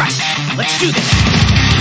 Let's do this.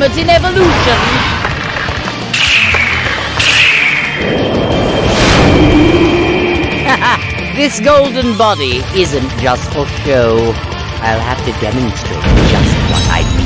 Ultimate in evolution! this golden body isn't just for show. I'll have to demonstrate just what I